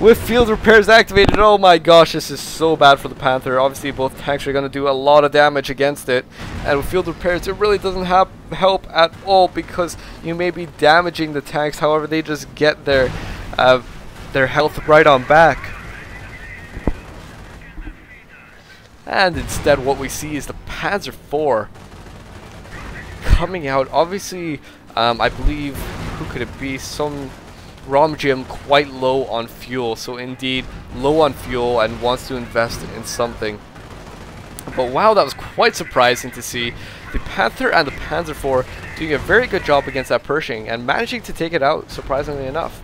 with field repairs activated. Oh my gosh, this is so bad for the Panther. Obviously, both tanks are going to do a lot of damage against it. And with field repairs, it really doesn't have help at all because you may be damaging the tanks. However, they just get their, uh, their health right on back. And instead, what we see is the Panzer IV coming out. Obviously, um, I believe, who could it be? Some RoMJim quite low on fuel. So indeed, low on fuel and wants to invest in something. But wow, that was quite surprising to see the Panther and the Panzer IV doing a very good job against that Pershing and managing to take it out, surprisingly enough.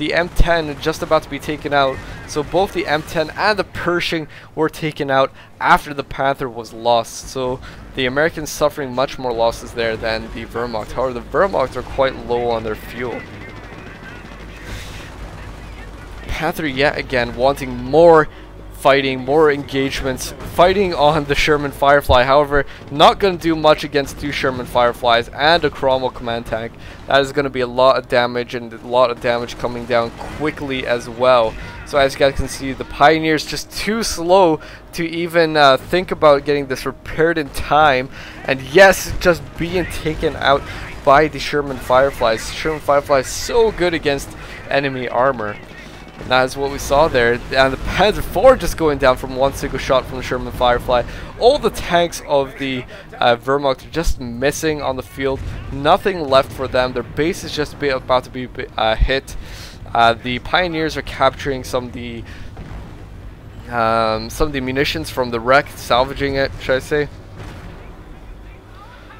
The M10 just about to be taken out, so both the M10 and the Pershing were taken out after the Panther was lost. So the Americans suffering much more losses there than the Wehrmacht. However, the Wehrmacht are quite low on their fuel. Panther yet again wanting more fighting, more engagements, fighting on the Sherman Firefly. However, not going to do much against two Sherman Fireflies and a Cromwell command tank. That is going to be a lot of damage and a lot of damage coming down quickly as well. So as you guys can see, the Pioneers just too slow to even uh, think about getting this repaired in time. And yes, just being taken out by the Sherman Fireflies. Sherman Fireflies so good against enemy armor. That is what we saw there. And the Panzer IV just going down from one single shot from the Sherman Firefly. All the tanks of the uh, Wehrmacht are just missing on the field. Nothing left for them. Their base is just about to be uh, hit. Uh, the Pioneers are capturing some of the um, some of the munitions from the wreck, salvaging it, should I say.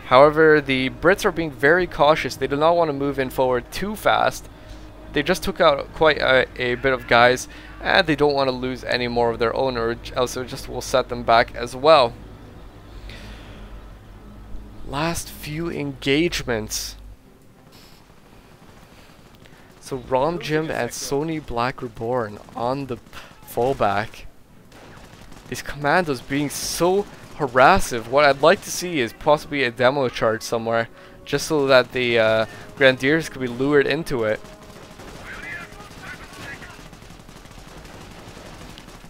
However, the Brits are being very cautious. They do not want to move in forward too fast. They just took out quite a, a bit of guys, and they don't want to lose any more of their own, or else it just will set them back as well. Last few engagements. So RoMJim and Sonny Black Reborn on the fallback. These commandos being so harassive. What I'd like to see is possibly a demo charge somewhere, just so that the uh, Grenadiers could be lured into it.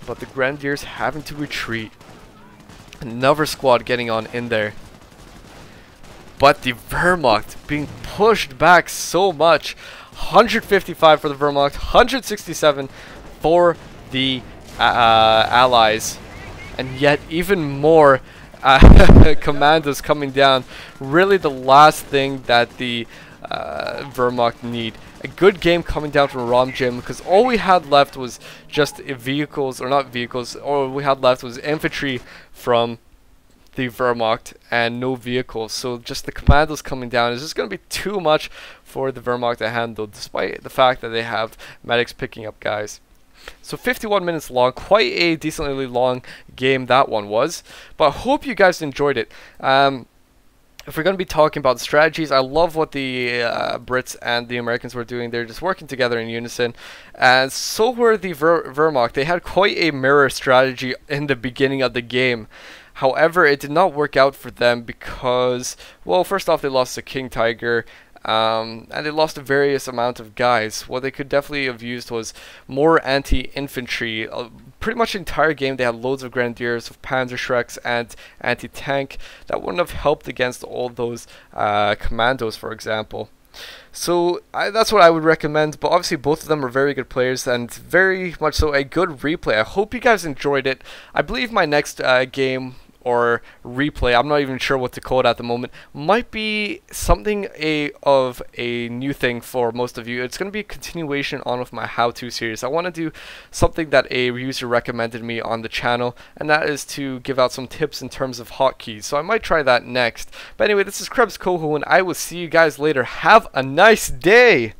But the Grenadiers having to retreat. Another squad getting on in there. But the Wehrmacht being pushed back so much. 155 for the Wehrmacht, 167 for the uh, uh, Allies. And yet even more uh, <laughs> commandos coming down. Really the last thing that the uh, need a good game coming down from RoMJim because all we had left was just vehicles, or not vehicles, all we had left was infantry from the Wehrmacht and no vehicles. So just the commandos coming down is just going to be too much for the Wehrmacht to handle, despite the fact that they have medics picking up guys. So 51 minutes long, quite a decently long game that one was. But I hope you guys enjoyed it. Um, if we're going to be talking about strategies, I love what the uh, Brits and the Americans were doing. They're just working together in unison. And so were the Ver Wehrmacht. They had quite a mirror strategy in the beginning of the game. However, it did not work out for them because, well, first off, they lost to King Tiger. Um, and they lost a various amount of guys. What they could definitely have used was more anti-infantry. Uh, pretty much the entire game they had loads of grenadiers, of panzer Panzerschrecks, and anti-tank. That wouldn't have helped against all those uh, commandos, for example. So I, that's what I would recommend. But obviously, both of them are very good players and very much so a good replay. I hope you guys enjoyed it. I believe my next uh, game or replay, I'm not even sure what to call it at the moment, might be something a of a new thing for most of you. It's going to be a continuation on with my how-to series. I want to do something that a user recommended me on the channel, and that is to give out some tips in terms of hotkeys. So I might try that next. But anyway, this is Krebs Coho, and I will see you guys later. Have a nice day!